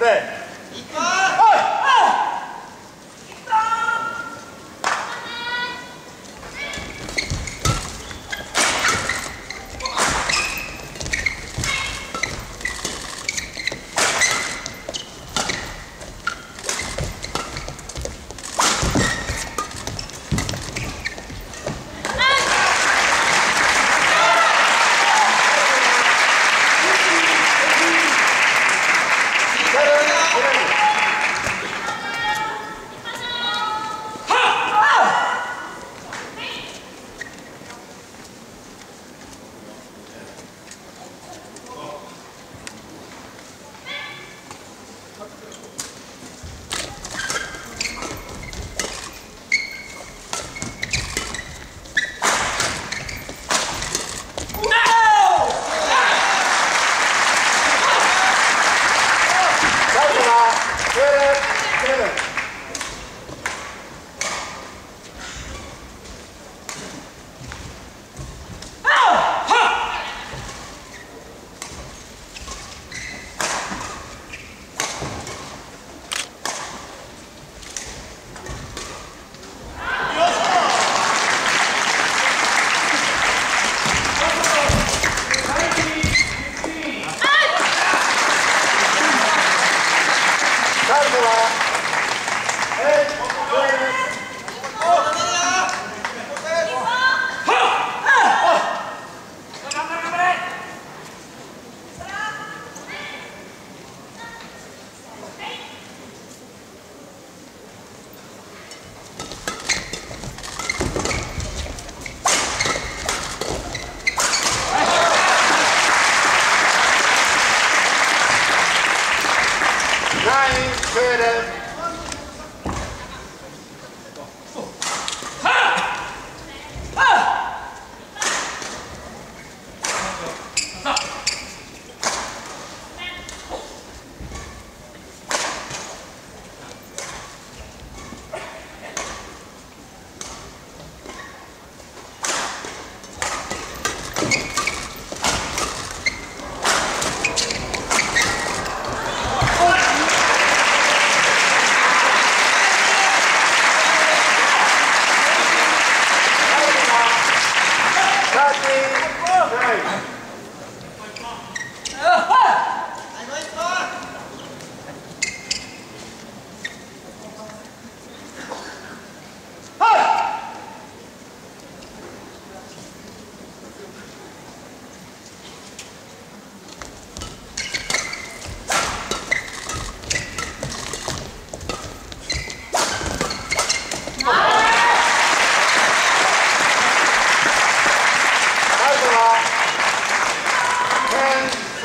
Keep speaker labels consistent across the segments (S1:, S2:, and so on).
S1: 对？一个。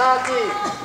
S2: 하 나.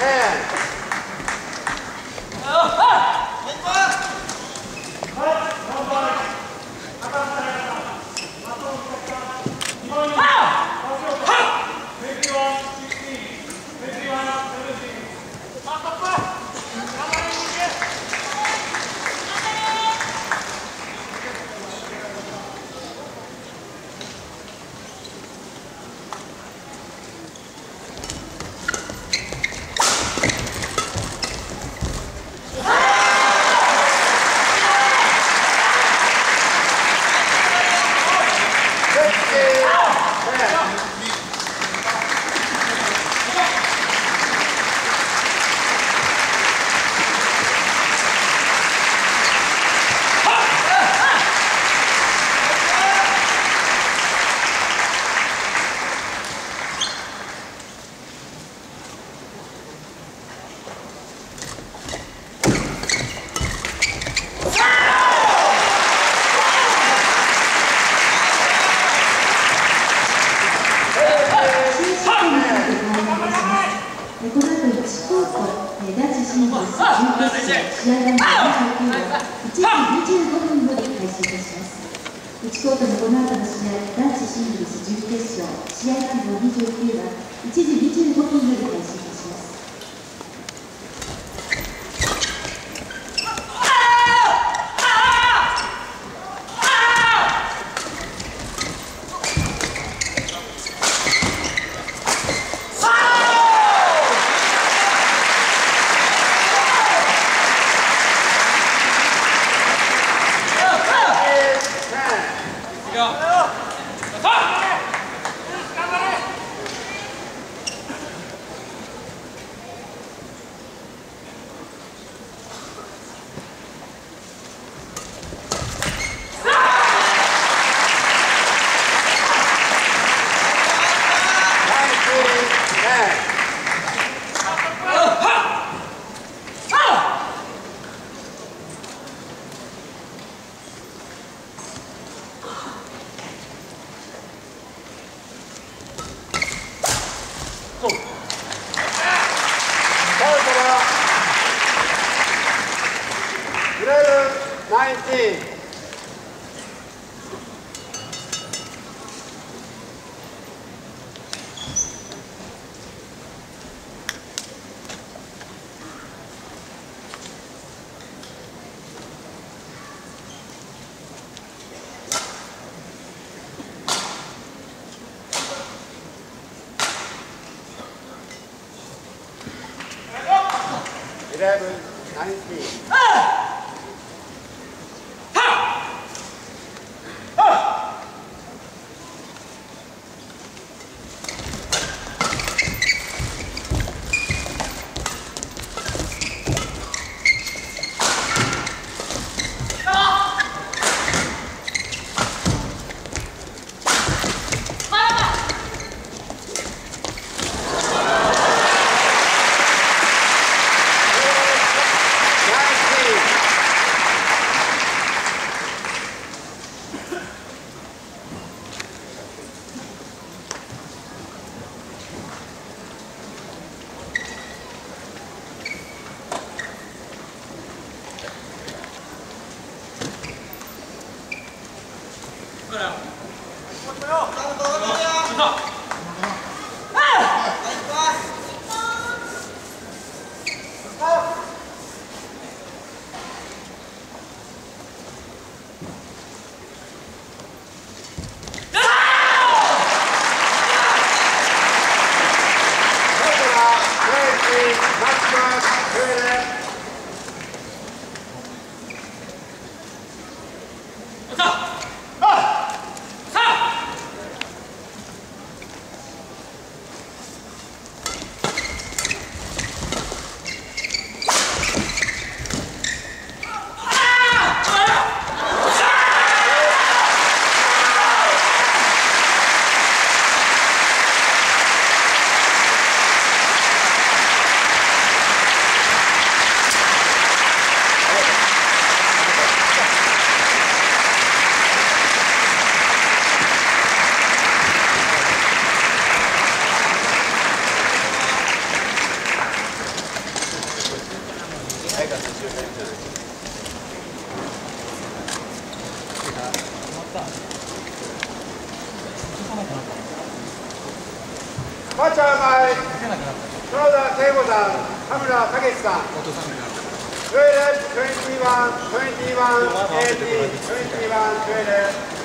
S2: hand.
S1: 試合は1時25分より開始い。たします1コートのこの後の試合男子シングルス準決勝試合番号29は1時25分 Let's go.
S2: 19 11 19 19マッチャー前黒田聖子さん田村武さん。トゥエレ21、21、80、21、